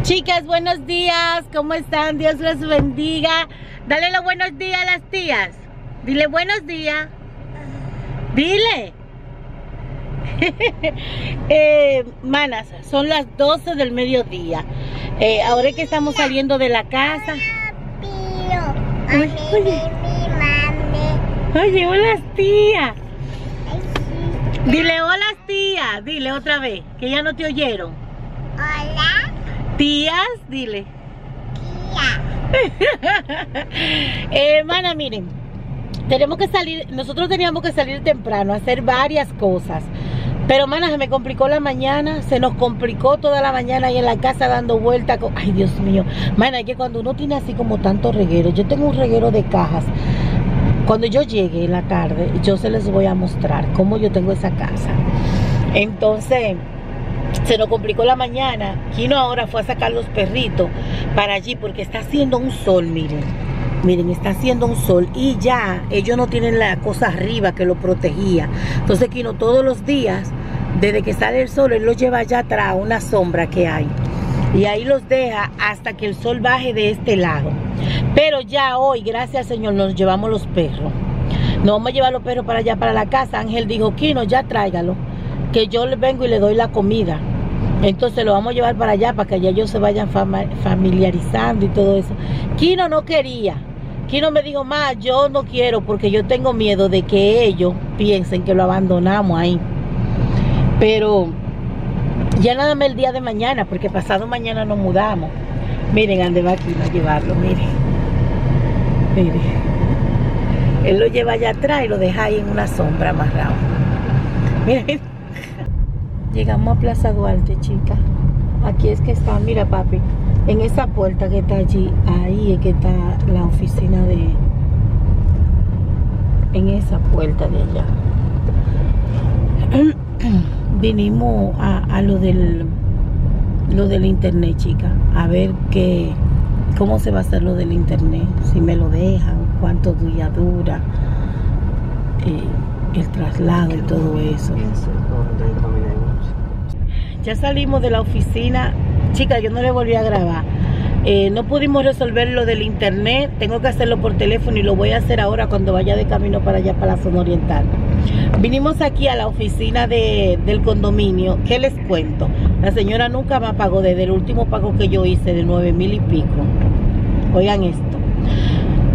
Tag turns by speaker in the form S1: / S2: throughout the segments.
S1: Chicas, buenos días. ¿Cómo están? Dios los bendiga. Dale los buenos días a las tías. Dile buenos días. Dile. eh, manas, son las 12 del mediodía. Eh, ahora es que estamos saliendo de la casa. Uy, oye. Oye, hola tía. Dile hola tía. Dile otra vez, que ya no te oyeron.
S2: Hola,
S1: Tías, dile.
S2: tía.
S1: Hermana, miren, tenemos que salir, nosotros teníamos que salir temprano hacer varias cosas. Pero, mana, se me complicó la mañana, se nos complicó toda la mañana ahí en la casa dando vueltas. con- Ay, Dios mío. Mana, es que cuando uno tiene así como tanto reguero, yo tengo un reguero de cajas. Cuando yo llegue en la tarde, yo se les voy a mostrar cómo yo tengo esa casa. Entonces, se nos complicó la mañana. Kino ahora fue a sacar los perritos para allí porque está haciendo un sol, miren. Miren, está haciendo un sol y ya ellos no tienen la cosa arriba que lo protegía. Entonces Kino todos los días, desde que sale el sol, él los lleva allá atrás, una sombra que hay. Y ahí los deja hasta que el sol baje de este lado. Pero ya hoy, gracias al Señor, nos llevamos los perros. No vamos a llevar los perros para allá, para la casa. Ángel dijo, Kino, ya tráigalo. Que yo le vengo y le doy la comida. Entonces lo vamos a llevar para allá, para que allá ellos se vayan familiarizando y todo eso. Kino no quería. Kino me dijo, ma, yo no quiero porque yo tengo miedo de que ellos piensen que lo abandonamos ahí. Pero ya nada más el día de mañana, porque pasado mañana nos mudamos. Miren, ande va aquí a llevarlo, miren. Miren. Él lo lleva allá atrás y lo deja ahí en una sombra amarrado. Miren. Llegamos a Plaza Duarte, chica. Aquí es que está, mira papi, en esa puerta que está allí, ahí es que está la oficina de... En esa puerta de allá. Vinimos a, lo del lo del internet, chica, a ver qué cómo se va a hacer lo del internet, si me lo dejan, cuántos días dura, eh, el traslado y todo eso. Ya salimos de la oficina. Chica, yo no le volví a grabar. Eh, no pudimos resolver lo del internet. Tengo que hacerlo por teléfono y lo voy a hacer ahora cuando vaya de camino para allá, para la zona oriental. Vinimos aquí a la oficina de- del condominio. ¿Qué les cuento? La señora nunca me pagó desde el último pago que yo hice de nueve mil y pico. Oigan esto.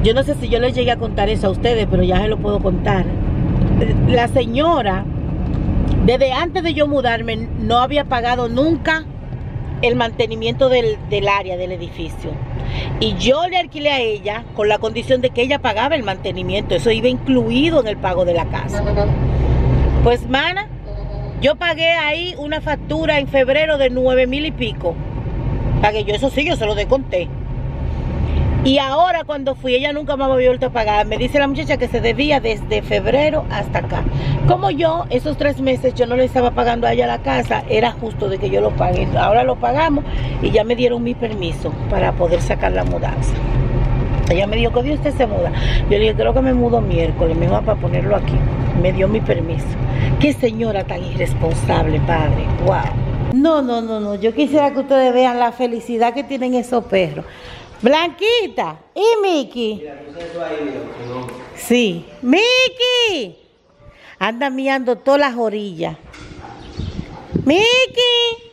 S1: Yo no sé si yo les llegué a contar eso a ustedes, pero ya se lo puedo contar. La señora desde antes de yo mudarme no había pagado nunca el mantenimiento del, del área del edificio. Y yo le alquilé a ella con la condición de que ella pagaba el mantenimiento. Eso iba incluido en el pago de la casa. Pues, mana, yo pagué ahí una factura en febrero de nueve mil y pico. Pagué yo, eso sí, yo se lo desconté. Y ahora cuando fui, ella nunca me había vuelto a pagar. Me dice la muchacha que se debía desde febrero hasta acá. Como yo, esos tres meses yo no le estaba pagando a ella la casa, era justo de que yo lo pague. Ahora lo pagamos y ya me dieron mi permiso para poder sacar la mudanza. Ella me dijo, ¿qué día usted se muda? Yo le dije, creo que me mudo miércoles, me va para ponerlo aquí. Me dio mi permiso. Qué señora tan irresponsable, padre. Wow. No, no, no, no. Yo quisiera que ustedes vean la felicidad que tienen esos perros. Blanquita y Miki. Sí. Miki. Anda mirando todas las orillas. Miki.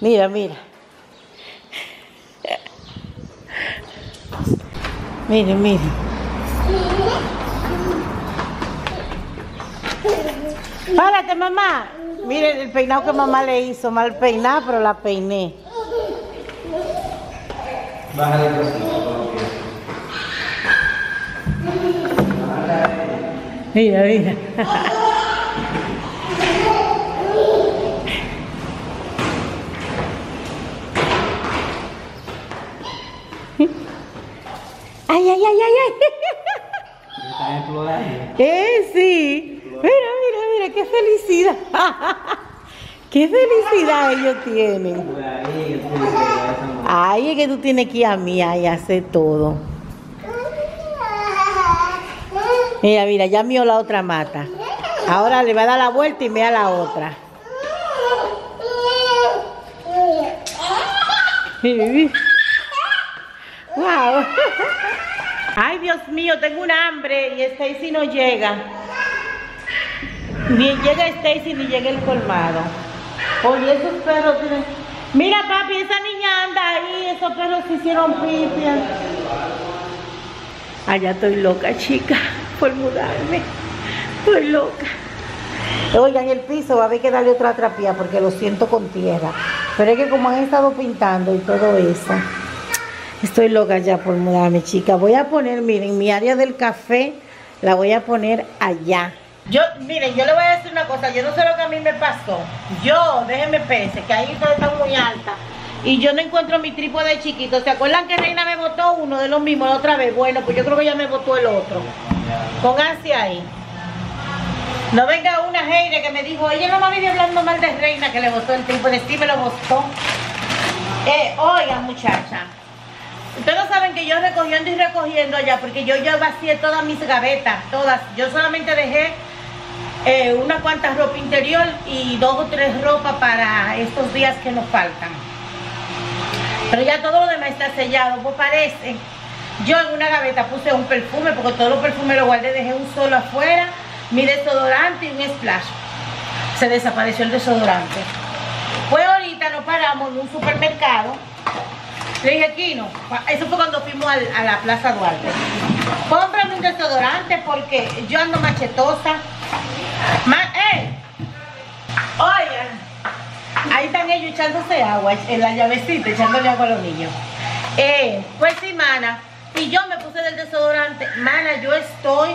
S1: Mira, mira. Miren, miren. Párate, mamá. Miren el peinado que mamá le hizo. Mal peinado, pero la peiné.
S3: Bájale
S1: Mira, mira. Ay, ay, ay, ay, ay.
S3: Está explorando.
S1: Eh, sí. Mira, qué felicidad. qué felicidad ellos tienen. Ay, es que tú tienes que ir a mí y hacer todo. Mira, mira, ya mío la otra mata. Ahora le va a dar la vuelta y me da la otra. ¡Wow! Ay, Dios mío, tengo un hambre y este Stacy no llega. Ni llega Stacy ni llega el colmado. Oye, esos perros tienen... Mira, papi, esa niña anda ahí, esos perros se hicieron pipia. Allá estoy loca, chica, por mudarme. Estoy loca. Oigan, el piso va a haber que darle otra trapía porque lo siento con tierra. Pero es que como han estado pintando y todo eso, estoy loca ya por mudarme, chica. Voy a poner, miren, mi área del café la voy a poner allá. Yo, miren, yo le voy a decir una cosa, yo no sé lo que a mí me pasó. Yo, déjenme pese, que ahí todo está muy alta. Y yo no encuentro mi trípode chiquito. ¿Se acuerdan que Reina me botó uno de los mismos otra vez? Bueno, pues yo creo que ya me botó el otro. Pónganse ahí. No venga una Heire que me dijo, ella no me vive hablando mal de Reina que le botó el trípode, sí me lo botó. Eh, oigan muchacha, ustedes saben que yo recogiendo y recogiendo allá, porque yo ya vacié todas mis gavetas, todas. Yo solamente dejé eh, unas cuantas ropa interior y dos o tres ropas para estos días que nos faltan. Pero ya todo lo demás está sellado, pues parece. Yo en una gaveta puse un perfume, porque todos los perfumes los guardé, dejé un solo afuera, mi desodorante y un splash. Se desapareció el desodorante. Pues ahorita nos paramos en un supermercado. Le dije, Kino, eso fue cuando fuimos a la Plaza Duarte. Cómprame un desodorante porque yo ando machetosa. Ma- ¡Ey! Oigan, ahí están ellos echándose agua en la llavecita, echándole agua a los niños. Eh, pues sí, mana. Y yo me puse del desodorante. Mana, yo estoy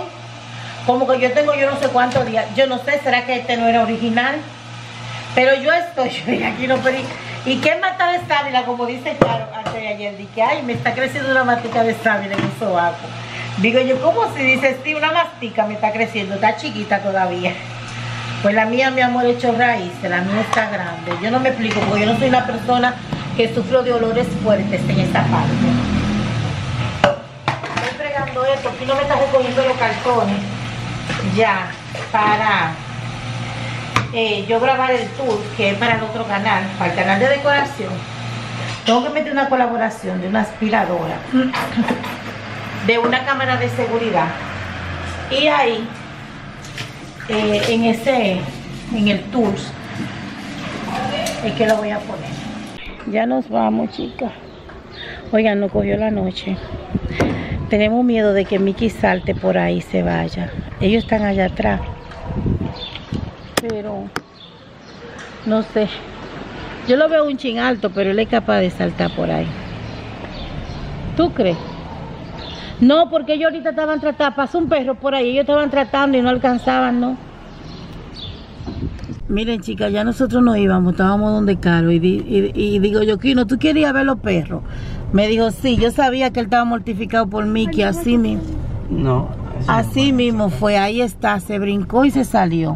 S1: como que yo tengo yo no sé cuántos días. Yo no sé, ¿será que este no era original? Pero yo estoy, yo aquí no pedí. ¿Y qué mata de sábila? Como dice Charo antes de ayer, dije, ay, me está creciendo una matica de sábila en mi sobaco. Digo yo, ¿cómo si dices, sí, una mastica me está creciendo? Está chiquita todavía. Pues la mía, mi amor, hecho raíces, la mía está grande. Yo no me explico, porque yo no soy una persona que sufro de olores fuertes en esta parte. Estoy fregando esto, aquí no me está recogiendo los cartones. Ya, para eh, yo grabar el tour, que es para el otro canal, para el canal de decoración. Tengo que meter una colaboración de una aspiradora, de una cámara de seguridad. Y ahí eh, en ese, en el tour, es que lo voy a poner. Ya nos vamos, chicas. Oigan, nos cogió la noche. Tenemos miedo de que Mickey salte por ahí se vaya. Ellos están allá atrás. Pero, no sé. Yo lo veo un chin alto, pero él es capaz de saltar por ahí. ¿Tú crees? No, porque ellos ahorita estaban tratando, pasó un perro por ahí, ellos estaban tratando y no alcanzaban, ¿no? Miren, chicas, ya nosotros no íbamos, estábamos donde Carlos y, di- y- y digo yo, Kino, ¿tú querías ver los perros? Me dijo, sí, yo sabía que él estaba mortificado por mí, que así mismo,
S3: No.
S1: así mismo fue, ahí está, se brincó y se salió.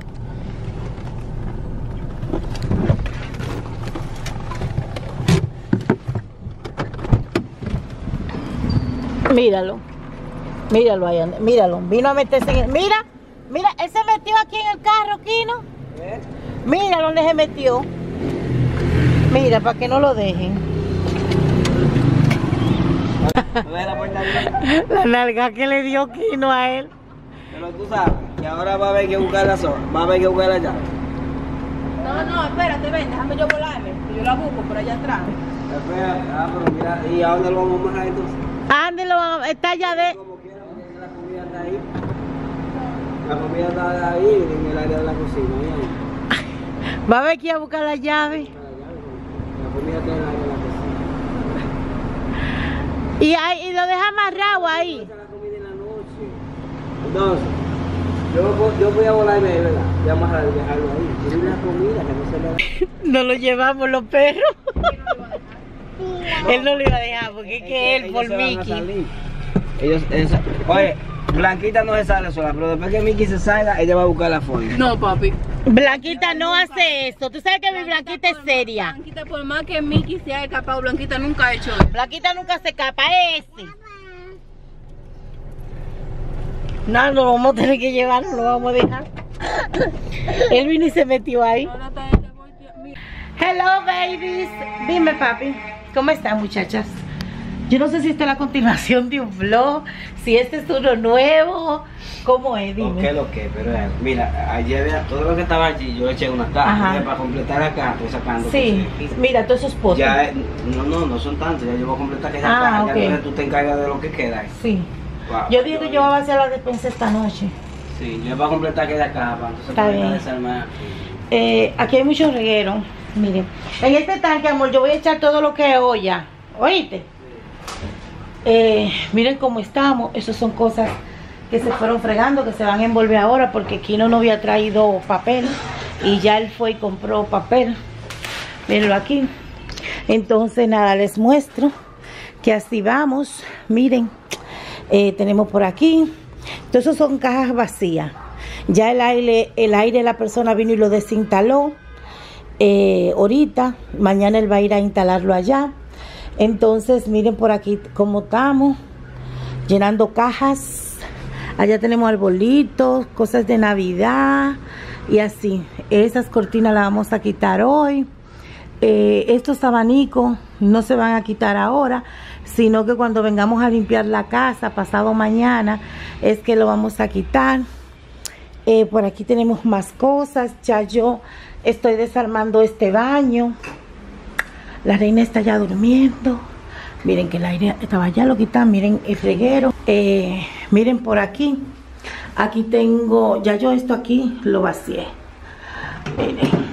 S1: Míralo. Míralo ahí, míralo. Vino a meterse en el... Mira, mira, él se metió aquí en el carro, Kino.
S3: ¿Eh?
S1: Mira dónde se metió. Mira, para que no lo dejen.
S3: ¿No ves la
S1: nalga que le dio Kino a él.
S3: Pero tú sabes que ahora va a haber que buscar la sola, va a haber que buscar la llave.
S4: No, no, espérate, ven, déjame yo volarme. que Yo la busco por allá atrás.
S3: Espera, ah, pero mira, ¿y a dónde lo vamos a entonces?
S1: Ande, lo van a- está allá de...
S3: Como quiera, la comida está ahí. La comida está ahí, en el área de la cocina, ahí.
S1: Va a ver que ir a buscar la llave.
S3: La comida está en el área de la cocina.
S1: Y, ahí, y lo deja amarrado ahí.
S3: La comida en la noche. Entonces, yo, yo voy a volarme ¿verdad? Voy a amarrar, dejarlo ahí. Pero y la comida, que no se le...
S1: No lo llevamos los perros. él no lo iba a dejar porque es que él
S3: ellos
S1: por Mickey.
S3: Ellos, oye, Blanquita no se sale sola, pero después que Mickey se salga, ella va a buscar la forma.
S4: No, papi.
S1: Blanquita no hace eso. Tú sabes que mi Blanquita es seria.
S4: Blanquita, por más que Mickey se haya escapado, Blanquita nunca ha hecho eso.
S1: Blanquita nunca se escapa. Ese. No, lo vamos a tener que llevar, no lo vamos a dejar. Él vino y se metió ahí.
S4: Mira,
S1: Hello, babies. Dime, papi. ¿Cómo están muchachas? Yo no sé si esta es la continuación de un vlog, si este es uno nuevo, ¿cómo es?
S3: ¿O
S1: Dime.
S3: qué lo que? Pero eh, mira, ayer todo lo que estaba allí, yo eché una caja. Para completar caja, estoy sacando.
S1: Sí, mira, todos esos potes.
S3: Ya, eh, no, no, no son tantos, ya yo voy a completar esa
S1: Ah,
S3: caja.
S1: ok.
S3: Ya entonces tú te encargas de lo que queda. ahí.
S1: Sí. Yo digo que yo voy a vaciar la despensa esta noche.
S3: Sí, yo voy a completar aquella caja para entonces
S1: Está bien.
S3: desarmar.
S1: Eh, aquí hay mucho reguero. Miren, en este tanque, amor, yo voy a echar todo lo que es olla. ¿Oíste? Eh, miren cómo estamos. Esas son cosas que se fueron fregando, que se van a envolver ahora, porque Kino no había traído papel. Y ya él fue y compró papel. Mírenlo aquí. Entonces, nada, les muestro que así vamos. Miren, eh, tenemos por aquí. Entonces son cajas vacías. Ya el aire, el aire la persona vino y lo desinstaló. Eh, ahorita, mañana él va a ir a instalarlo allá. Entonces, miren por aquí cómo estamos, llenando cajas. Allá tenemos arbolitos, cosas de Navidad y así. Esas cortinas las vamos a quitar hoy. Eh, estos abanicos no se van a quitar ahora, sino que cuando vengamos a limpiar la casa, pasado mañana, es que lo vamos a quitar. Eh, por aquí tenemos más cosas. Ya yo estoy desarmando este baño. La reina está ya durmiendo. Miren que el aire estaba ya lo quitan. Miren el reguero. Eh, miren por aquí. Aquí tengo, ya yo esto aquí lo vacié. Miren.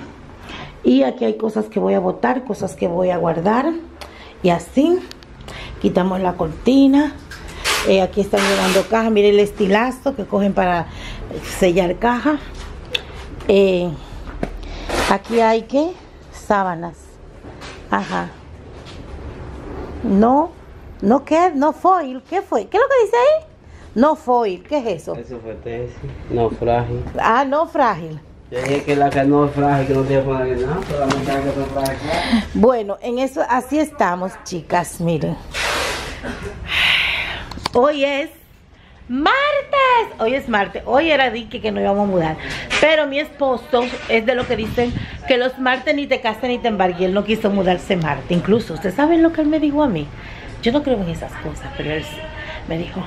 S1: Y aquí hay cosas que voy a botar, cosas que voy a guardar. Y así. Quitamos la cortina. Eh, aquí están llevando caja. Miren el estilazo que cogen para sellar caja. Eh, aquí hay que sábanas. Ajá. No, no qué, no foil. ¿Qué fue? ¿Qué es lo que dice ahí? No foil. ¿Qué es eso?
S3: Eso fue tesis, no frágil.
S1: Ah, no frágil.
S3: Yo dije que la que no es frágil, que no tiene que nada, pero la muchacha que son frágil.
S1: Bueno, en eso así estamos, chicas. Miren. Hoy es martes. Hoy es martes. Hoy era dique que nos íbamos a mudar. Pero mi esposo es de lo que dicen que los martes ni te casas ni te embargues. Él no quiso mudarse martes. Incluso, ¿ustedes saben lo que él me dijo a mí? Yo no creo en esas cosas, pero él me dijo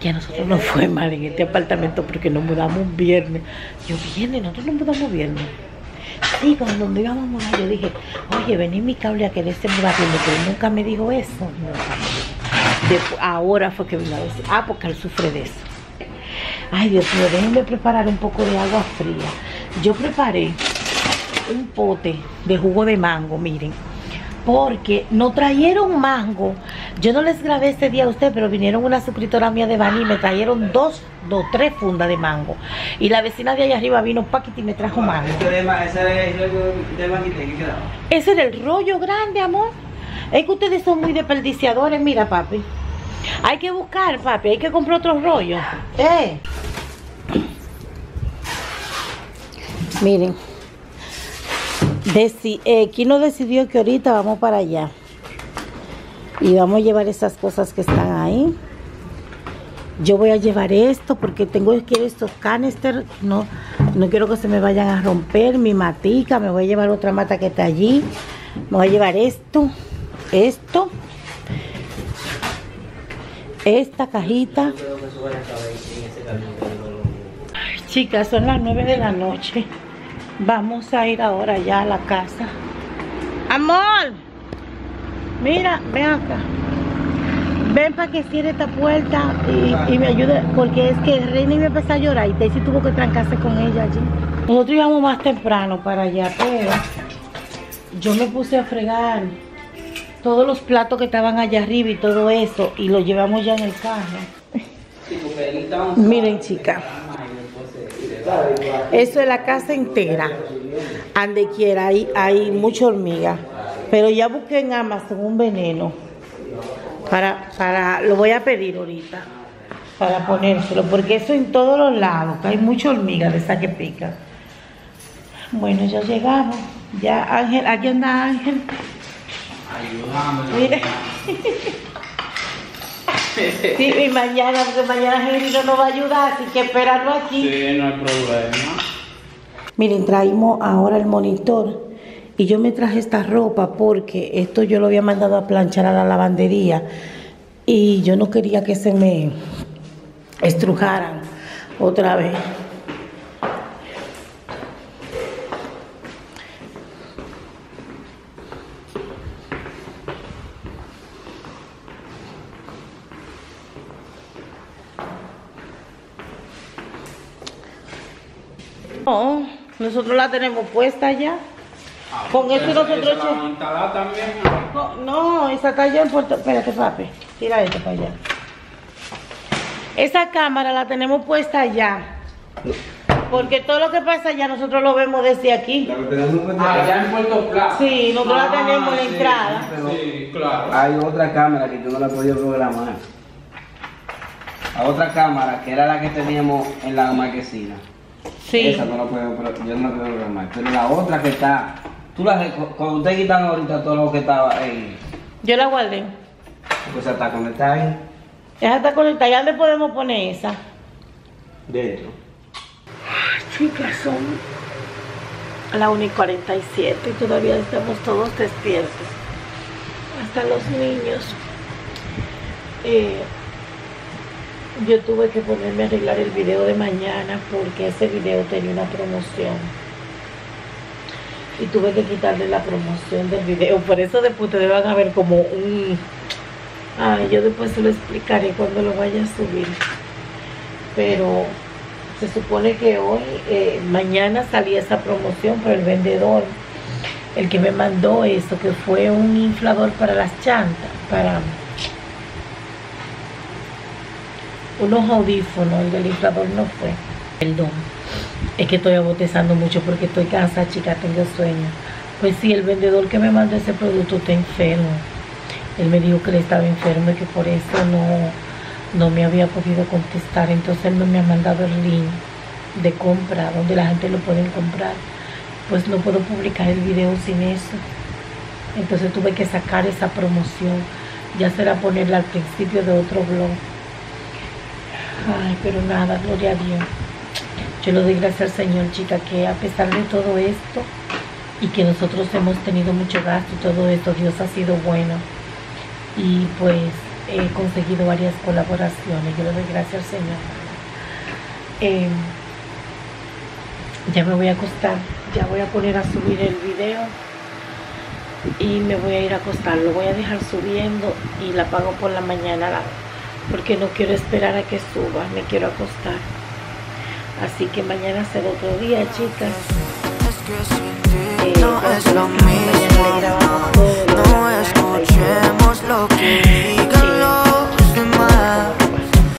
S1: que a nosotros nos fue mal en este apartamento porque nos mudamos un viernes. Yo, viernes, nosotros nos mudamos viernes. Sí, cuando nos íbamos a mudar, yo dije, oye, vení mi cable a quererse mudar pero nunca me dijo eso. Ahora fue que vino a decir, ah, porque él sufre de eso. Ay, Dios mío, déjenme preparar un poco de agua fría. Yo preparé un pote de jugo de mango, miren. Porque no trajeron mango. Yo no les grabé ese día a usted, pero vinieron una suscriptora mía de Bani y me trajeron dos, dos, tres fundas de mango. Y la vecina de allá arriba vino un paquete y me trajo mango.
S3: Ese de ma- ese de.
S1: Ese era el rollo grande, amor. Es que ustedes son muy desperdiciadores, mira, papi. Hay que buscar, papi, hay que comprar otros rollos. Eh. Miren. Deci eh, Kino decidió que ahorita vamos para allá. Y vamos a llevar esas cosas que están ahí. Yo voy a llevar esto porque tengo que estos canister. No, no quiero que se me vayan a romper. Mi matica, me voy a llevar otra mata que está allí. Me voy a llevar esto, esto, esta cajita. Chicas, son las 9 de la noche. Vamos a ir ahora ya a la casa. Amor, mira, ven acá. Ven para que cierre esta puerta y, y me ayude, porque es que Reina iba a empezar a llorar y Daisy tuvo que trancarse con ella allí. Nosotros íbamos más temprano para allá, pero yo me puse a fregar todos los platos que estaban allá arriba y todo eso y lo llevamos ya en el carro. Miren, chicas. Eso es la casa entera. Ande quiera, hay, hay mucha hormiga. Pero ya busqué en Amazon un veneno. Para, para, lo voy a pedir ahorita. Para ponérselo. Porque eso en todos los lados. Que hay mucha hormiga de esa que pica. Bueno, ya llegamos. Ya Ángel, aquí anda Ángel. Mire. Sí, y mañana, porque mañana Angelito nos va a ayudar, así que esperarlo aquí.
S5: Sí, no hay problema.
S1: Miren, traímos ahora el monitor Y yo me traje esta ropa porque esto yo lo había mandado a planchar a la lavandería y yo no quería que se me estrujaran otra vez. No, nosotros la tenemos puesta ya. Con eso nosotros
S5: ¿Esa la a también?
S1: No, no, esa está allá en Puerto... Espérate, papi. Tira esto para allá. Esa cámara la tenemos puesta allá. Porque todo lo que pasa allá nosotros lo vemos desde aquí.
S3: La que tenemos puesta
S5: Ah, en Puerto Plata.
S1: Sí, nosotros la
S5: Ah,
S1: tenemos en la
S5: sí,
S1: entrada.
S5: Sí, claro.
S3: Hay otra cámara que yo no la podía programar. La otra cámara, que era la que teníamos en la marquesina.
S1: Sí.
S3: Esa no la puedo, pro- yo no la puedo programar. Pero la otra que está, tú la, reco- cuando ustedes quitan ahorita todo lo que estaba ahí,
S1: Yo la guardé.
S3: pues está conectada ahí,
S1: Esa está conectada. ¿Y dónde podemos poner esa?
S3: dentro.
S1: Chicas, son la 1 y 47 y todavía estamos todos despiertos. Hasta los niños. Eh, yo tuve que ponerme a arreglar el video de mañana porque ese video tenía una promoción. Y tuve que quitarle la promoción del video. Por eso después ustedes van a ver como un... Ay, yo después se lo explicaré cuando lo vaya a subir. Pero se supone que hoy, eh, mañana salía esa promoción, pero el vendedor, el que me mandó eso, que fue un inflador para las chantas, para unos audífonos, el del inflador no fue. Perdón, es que estoy abotezando mucho porque estoy cansada, chica, tengo sueño. Pues sí, el vendedor que me mandó ese producto está enfermo. Él me dijo que él estaba enfermo y que por eso no, no me había podido contestar. Entonces él no me ha mandado el link de compra, donde la gente lo puede comprar. Pues no puedo publicar el video sin eso. Entonces tuve que sacar esa promoción. Ya será ponerla al principio de otro blog. Ay, pero nada, gloria a Dios. Yo le doy gracias al Señor, chica, que a pesar de todo esto y que nosotros hemos tenido mucho gasto y todo esto, Dios ha sido bueno. Y pues he conseguido varias colaboraciones. Yo le doy gracias al Señor. Eh, ya me voy a acostar, ya voy a poner a subir el video y me voy a ir a acostar. Lo voy a dejar subiendo y la pago por la mañana la- porque no quiero esperar a que suba, me quiero acostar. Así que mañana será otro día, chicas. Eh,
S6: no es lo mismo, no escuchemos lo que digan.